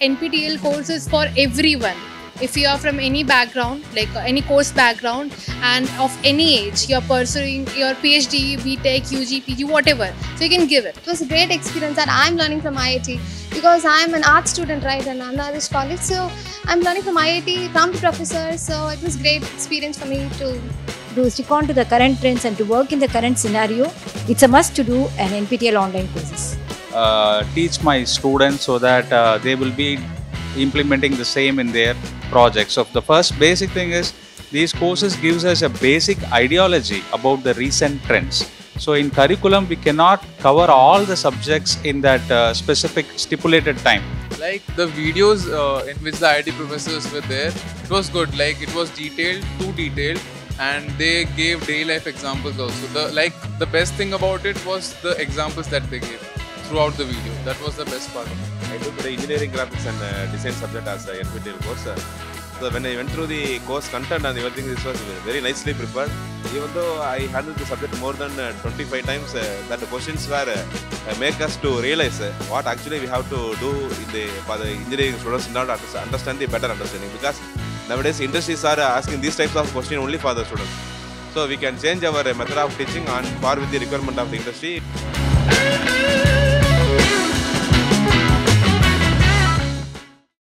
NPTEL course is for everyone. If you are from any background, like uh, any course background, and of any age, you're pursuing your PhD, BTech, UG, PG, whatever, so you can give it. It was a great experience and I'm learning from IIT because I'm an art student right and I'm Andhra College. So I'm learning from IIT, from the professor. So it was a great experience for me to to stick on to the current trends and to work in the current scenario, it's a must to do an NPTEL online courses. Uh, teach my students so that uh, they will be implementing the same in their projects. So the first basic thing is these courses gives us a basic ideology about the recent trends. So in curriculum we cannot cover all the subjects in that uh, specific stipulated time. like the videos uh, in which the IIT professors were there it was good like it was detailed too detailed and they gave day life examples also the like the best thing about it was the examples that they gave throughout the video that was the best part I took the engineering graphics and uh, design subject as a NPTEL course. So when I went through the course content and everything, this was very nicely prepared. Even though I handled the subject more than uh, 25 times, uh, that questions were uh, make us to realize uh, what actually we have to do in the for the engineering students in order to understand the better understanding. Because nowadays industries are uh, asking these types of questions only for the students. So we can change our method of teaching on par with the requirement of the industry.